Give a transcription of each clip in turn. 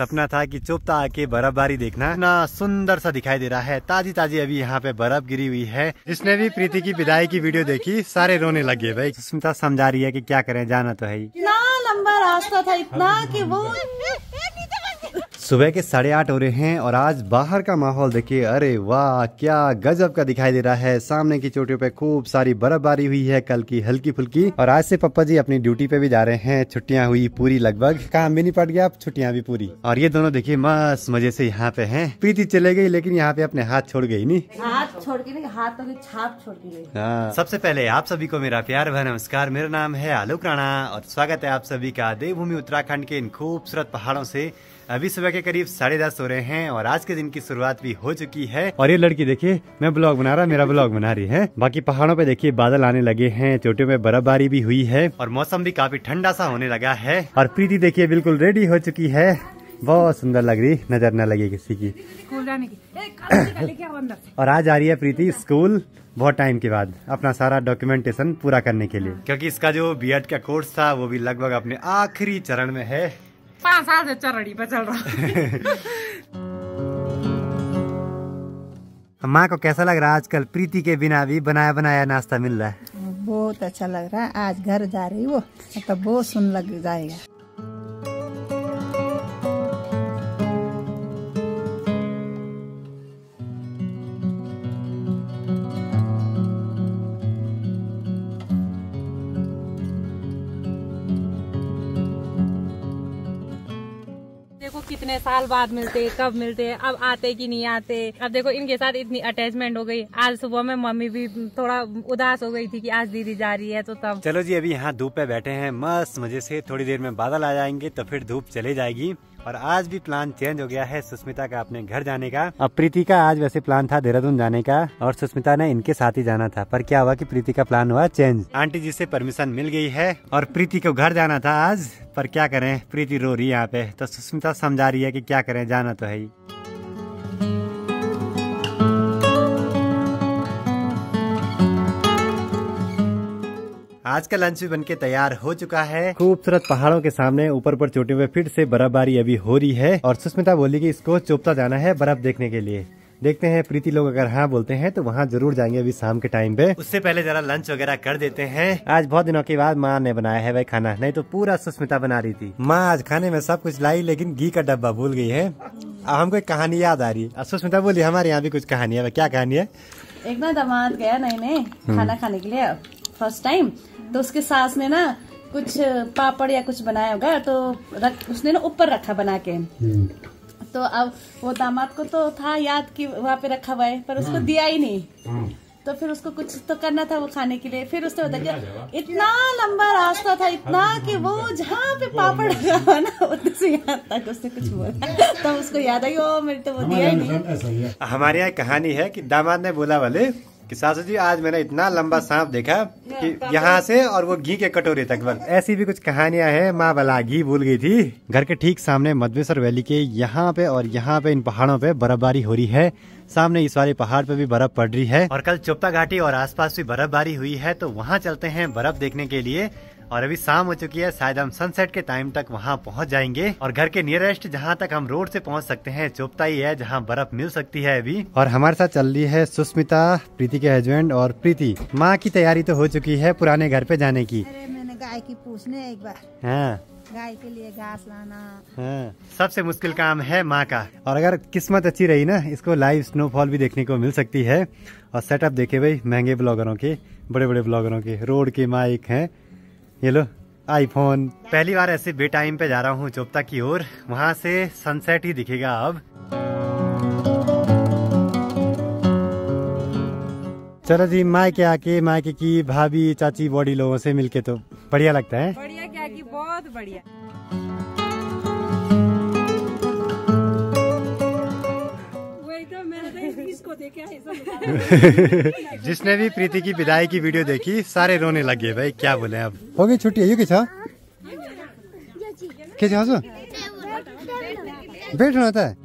सपना था कि चुपता आके बर्फबारी देखना इतना सुंदर सा दिखाई दे रहा है। ताजी ताजी अभी यहाँ पे बर्फ़ गिरी हुई है। जिसने भी प्रीति की विदाई की वीडियो देखी, सारे रोने लगे भाई। सुस्मिता समझा रही है कि क्या करें, जाना तो है ही। इतना लंबा रास्ता था, इतना कि वो सुबह के साढ़े आठ हो रहे हैं और आज बाहर का माहौल देखिए। अरे वाह क्या गजब का दिखाई दे रहा है। सामने की चोटियों पे खूब सारी बर्फबारी हुई है कल की हल्की फुल्की। और आज से पप्पा जी अपनी ड्यूटी पे भी जा रहे हैं। छुट्टियाँ हुई पूरी लगभग। काम भी नहीं पड़ गया छुट्टियाँ भी पूरी। और ये दोनों देखिए मस्त मज़े से यहाँ पे है। प्रीति चले गई लेकिन यहाँ पे अपने हाथ छोड़ गई नी हाथ छोड़ के हाथ तो छाप छोड़ के गई। हाँ। सबसे पहले आप सभी को मेरा प्यार भरा नमस्कार। मेरा नाम है आलोक राणा और स्वागत है आप सभी का देवभूमि उत्तराखंड के इन खूबसूरत पहाड़ों से। अभी सुबह के करीब साढ़े दस हो रहे हैं और आज के दिन की शुरुआत भी हो चुकी है। और ये लड़की देखिए मैं ब्लॉग बना रहा मेरा ब्लॉग बना रही है। बाकी पहाड़ों पे देखिए बादल आने लगे हैं चोटियों में बर्फबारी भी हुई है। और मौसम भी काफ़ी ठंडा सा होने लगा है। और प्रीति देखिए बिल्कुल रेडी हो चुकी है। बहुत सुंदर लग रही नज़र न लगे किसी की। और आज आ रही है प्रीति स्कूल बहुत टाइम के बाद अपना सारा डॉक्यूमेंटेशन पूरा करने के लिए। क्योंकि इसका जो बीएड का कोर्स था वो भी लगभग अपने आखिरी चरण में है। पाँच साल से चरड़ी पे चल रहा माँ को कैसा लग रहा है आजकल? प्रीति के बिना भी बनाया बनाया नाश्ता मिल रहा है। बहुत अच्छा लग रहा है। आज घर जा रही वो तो बहुत सुन लग जाएगा। कितने साल बाद मिलते, कब मिलते, अब आते कि नहीं आते। अब देखो, इनके साथ इतनी अटैचमेंट हो गई। आज सुबह में मम्मी भी थोड़ा उदास हो गई थी कि आज दीदी जा रही है तो तब। चलो जी, अभी यहाँ धूप पे बैठे हैं। मस्त मज़े से थोड़ी देर में बादल आ जाएँगे तो फिर धूप चले जाएगी। और आज भी प्लान चेंज हो गया है सुष्मिता का अपने घर जाने का। अब प्रीति का आज वैसे प्लान था देहरादून जाने का और सुष्मिता ने इनके साथ ही जाना था, पर क्या हुआ कि प्रीति का प्लान हुआ चेंज आंटी जी से परमिशन मिल गई है और प्रीति को घर जाना था आज, पर क्या करें? प्रीति रो रही है यहाँ पे तो सुष्मिता समझा रही है कि क्या करें, जाना तो है ही। आज का लंच भी बनके तैयार हो चुका है। खूबसूरत पहाड़ों के सामने ऊपर पर चोटियों पे फिर से बर्फबारी अभी हो रही है और सुष्मिता बोली कि इसको चोपता जाना है बर्फ़ देखने के लिए। देखते हैं प्रीति लोग अगर हाँ बोलते हैं तो वहाँ ज़रूर जाएँगे अभी शाम के टाइम पे। उससे पहले जरा लंच वगैरह कर देते हैं। आज बहुत दिनों के बाद माँ ने बनाया है वह खाना नहीं तो पूरा सुष्मिता बना रही थी। माँ आज खाने में सब कुछ लाई लेकिन घी का डब्बा भूल गई है। अब हमको एक कहानी याद आ रही है। सुष्मिता बोली हमारे यहाँ भी कुछ कहानी है। क्या कहानी है? एक ना दामाद गया नए नए खाना खाने के लिए फ़र्स्ट टाइम तो उसके सास ने ना कुछ पापड़ या कुछ बनाया होगा तो रख, उसने ना ऊपर रखा बना के। तो अब वो दामाद को तो था याद कि वहाँ पे रखा हुआ है पर उसको दिया ही नहीं। तो फिर उसको कुछ तो करना था वो खाने के लिए। फिर उसने बताया इतना लंबा रास्ता था इतना कि वो जहाँ पे पापड़ लगा हुआ ना उतने से यहाँ तक उसने कुछ बोला। तो उसको याद आई ओ मेरे तो वो दिया ही नहीं। हमारे यहाँ कहानी है कि दामाद ने बोला वाले कि सासू जी आज मैंने इतना लंबा सांप देखा कि यहाँ से और वो घी के कटोरे तक बस। ऐसी भी कुछ कहानियाँ हैं माँ बला घी भूल गई थी। घर के ठीक सामने मधवेश्वर वैली के यहाँ पे और यहाँ पे इन पहाड़ों पे बर्फबारी हो रही है। सामने इस वाले पहाड़ पे भी बर्फ़ पड़ रही है। और कल चोपता घाटी और आसपास भी बर्फबारी हुई है तो वहाँ चलते हैं बर्फ़ देखने के लिए। और अभी शाम हो चुकी है शायद हम सनसेट के टाइम तक वहाँ पहुँच जाएँगे। और घर के नियरेस्ट जहाँ तक हम रोड से पहुँच सकते हैं चोपता ही है जहाँ बर्फ़ मिल सकती है अभी। और हमारे साथ चल रही है सुष्मिता प्रीति के हस्बैंड और प्रीति। माँ की तैयारी तो हो चुकी है पुराने घर पे जाने की। अरे मैंने गाय की पूछने एक बार। हाँ। गाय के लिए घास लाना। हाँ, सबसे मुश्किल काम है माँ का। और अगर किस्मत अच्छी रही ना इसको लाइव स्नोफॉल भी देखने को मिल सकती है। और सेटअप देखे भाई महँगे ब्लॉगरों के बड़े बड़े ब्लॉगरों के रोड के माइक हैं। ये लो आईफोन पहली बार ऐसे बे टाइम पे जा रहा हूँ चोपता की ओर। वहाँ से सनसेट ही दिखेगा अब। चलो जी मायके आके मायके की भाभी चाची बॉडी लोगों से मिलके तो बढ़िया लगता है। बढ़िया क्या की बहुत बढ़िया। जिसने भी प्रीति की विदाई की वीडियो देखी सारे रोने लगे भाई क्या बोले अब? हो गई छुट्टी है के छ के छ हसो। बैठना होता है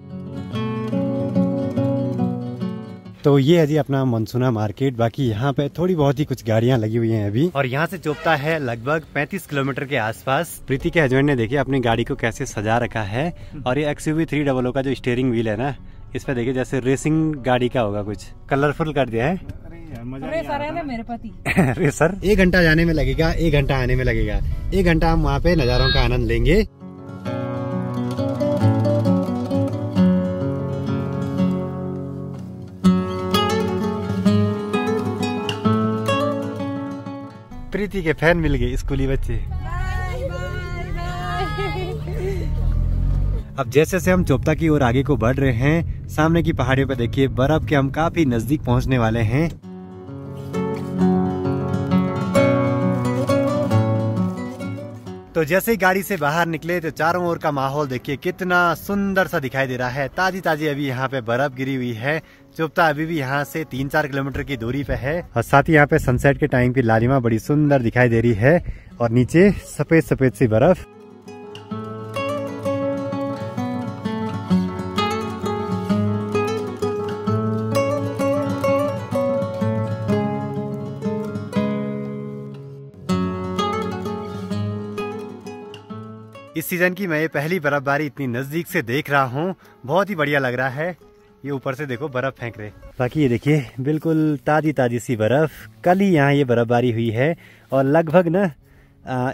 तो ये है जी अपना मनसुना मार्केट बाकी यहाँ पे थोड़ी बहुत ही कुछ गाड़ियाँ लगी हुई हैं अभी। और यहाँ से चोपता है लगभग 35 किलोमीटर के आसपास। प्रीति के हस्बैंड ने देखिए अपनी गाड़ी को कैसे सजा रखा है। और ये एक्स एक्सयूवी थ्री डबल का जो स्टेयरिंग व्हील है ना इस पे देखिए जैसे रेसिंग गाड़ी का होगा कुछ। कलरफुल कर दिया है। रेसर है ना। मेरे पति। रेसर एक घंटा जाने में लगेगा एक घंटा आने में लगेगा। एक घंटा हम वहाँ पे नज़ारों का आनंद लेंगे। प्रीति के फ़ैन मिल गए स्कूली बच्चे। अब जैसे जैसे हम चोपता की ओर आगे को बढ़ रहे हैं सामने की पहाड़ियों पर देखिए, बर्फ़ के हम काफ़ी नज़दीक पहुँचने वाले हैं। तो जैसे ही गाड़ी से बाहर निकले तो चारों ओर का माहौल देखिए, कितना सुंदर सा दिखाई दे रहा है। ताजी ताजी अभी यहाँ पे बर्फ़ गिरी हुई है। चुपता अभी भी यहाँ से तीन चार किलोमीटर की दूरी पे है। और साथ ही यहाँ पे सनसेट के टाइम की लालिमा बड़ी सुंदर दिखाई दे रही है। और नीचे सफ़ेद सफ़ेद सी बर्फ़। इस सीज़न की मैं ये पहली बर्फबारी इतनी नज़दीक से देख रहा हूँ। बहुत ही बढ़िया लग रहा है। ये ऊपर से देखो बर्फ़ फेंक रहे। बाकी ये देखिए बिल्कुल ताजी ताजी सी बर्फ़। कल ही यहाँ ये बर्फबारी हुई है और लगभग ना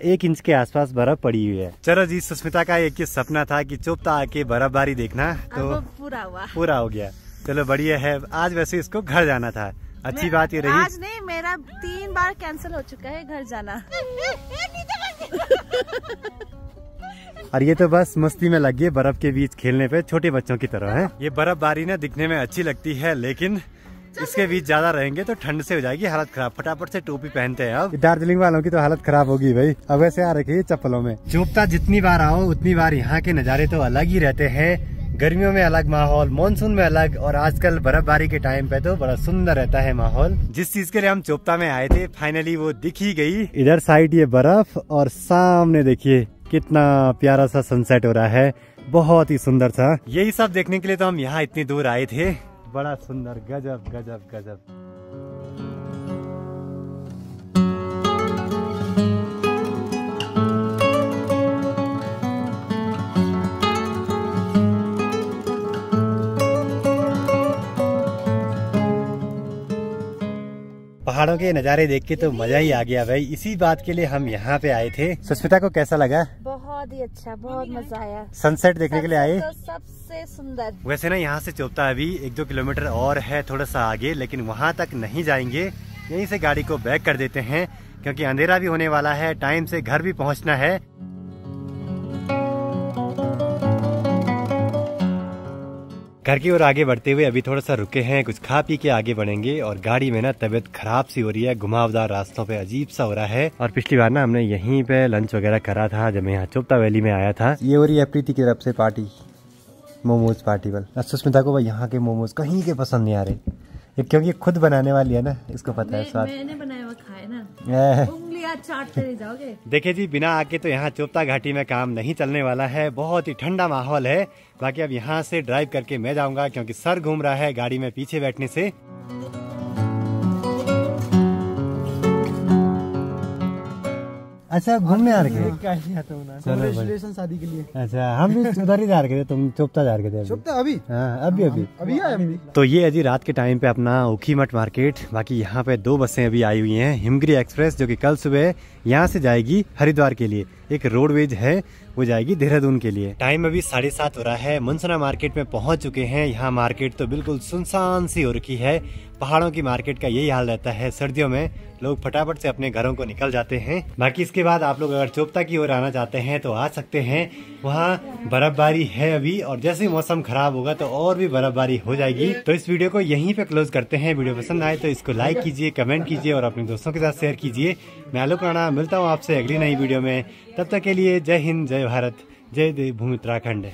एक इंच के आसपास बर्फ़ पड़ी हुई है। चलो जी सुस्मिता का एक ही सपना था कि चुपता आके बर्फबारी देखना तो पूरा हुआ। पूरा हो गया। चलो बढ़िया है। आज वैसे इसको घर जाना था। अच्छी बात ये रही। आज नहीं मेरा तीन बार कैंसिल हो चुका है घर जाना। और ये तो बस मस्ती में लग गए बर्फ़ के बीच खेलने पे छोटे बच्चों की तरह है। ये बर्फबारी ना दिखने में अच्छी लगती है लेकिन इसके बीच ज़्यादा रहेंगे तो ठंड से हो जाएगी हालत खराब। फटाफट से टोपी पहनते हैं अब। दार्जिलिंग वालों की तो हालत खराब होगी भाई। अब ऐसे आ रखे चप्पलों में। चुपता जितनी बार आओ उतनी बार यहाँ के नज़ारे तो अलग ही रहते हैं। गर्मियों में अलग माहौल मानसून में अलग और आजकल बर्फबारी के टाइम पे तो बड़ा सुंदर रहता है माहौल। जिस चीज़ के लिए हम चोपता में आए थे फाइनली वो दिखी ही गई। इधर साइड ये बर्फ़ और सामने देखिए कितना प्यारा सा सनसेट हो रहा है। बहुत ही सुंदर था यही सब देखने के लिए तो हम यहाँ इतनी दूर आए थे। बड़ा सुंदर। गजब गजब गजब। पहाड़ों के नज़ारे देख के तो मज़ा ही आ गया भाई। इसी बात के लिए हम यहाँ पे आए थे। सुस्मिता को कैसा लगा? बहुत ही अच्छा बहुत मज़ा आया। सनसेट देखने के लिए आए? तो सबसे सुंदर। वैसे ना यहाँ से चौपता अभी एक दो किलोमीटर और है थोड़ा सा आगे लेकिन वहाँ तक नहीं जाएँगे। यहीं से गाड़ी को बैक कर देते हैं क्योंकि अंधेरा भी होने वाला है टाइम से घर भी पहुँचना है। घर की ओर आगे बढ़ते हुए अभी थोड़ा सा रुके हैं, कुछ खा पी के आगे बढ़ेंगे और गाड़ी में ना तबीयत खराब सी हो रही है, घुमावदार रास्तों पे अजीब सा हो रहा है। और पिछली बार ना हमने यहीं पे लंच वगैरह करा था, जब मैं यहाँ चोपता वैली में आया था। ये हो रही है प्रीति की तरफ़ से पार्टी मोमोज पार्टी वाल। सुष्मिता को भाई यहाँ के मोमोज कहीं के पसंद नहीं आ रहे। क्योंकि खुद बनाने वाली है ना इसको पता है स्वाद। मैंने बनाया हुआ खाए ना। उंगलियाँ चाटते रह जाओगे? देखिए जी बिना आके तो यहाँ चोपता घाटी में काम नहीं चलने वाला है। बहुत ही ठंडा माहौल है। बाकी अब यहाँ से ड्राइव करके मैं जाऊँगा क्योंकि सर घूम रहा है गाड़ी में पीछे बैठने से। अच्छा घूमने आ रहे चलो शादी के लिए। अच्छा हम भी उधर ही जा रहे थे तुम चुपता जा रहे थे चुपता अभी? हाँ अभी अभी। अभी आए तो ये है जी रात के टाइम पे अपना उखी मठ मार्केट। बाकी यहाँ पे दो बसें अभी आई हुई हैं हिमगिरी एक्सप्रेस जो कि कल सुबह यहाँ से जाएगी हरिद्वार के लिए। एक रोडवेज़ है, वो जाएगी देहरादून के लिए। टाइम अभी साढ़े सात हो रहा है मनसुना मार्केट में पहुँच चुके हैं। यहाँ मार्केट तो बिल्कुल सुनसान सी हो रखी है। पहाड़ों की मार्केट का यही हाल रहता है। सर्दियों में लोग फटाफट से अपने घरों को निकल जाते हैं। बाकी इसके बाद आप लोग अगर चोपता की ओर आना चाहते हैं तो आ सकते हैं। वहाँ बर्फबारी है अभी, और जैसे मौसम खराब होगा तो और भी बर्फबारी हो जाएगी। तो इस वीडियो को यहीं पे क्लोज करते हैं। वीडियो पसंद आए तो इसको लाइक कीजिए कमेंट कीजिए, और अपने दोस्तों के साथ शेयर कीजिए। मैं आलोक राणा, मिलता हूँ आपसे अगली नई वीडियो में। तब तक के लिए जय हिंद जय भारत जय देव भूमि उत्तराखंड।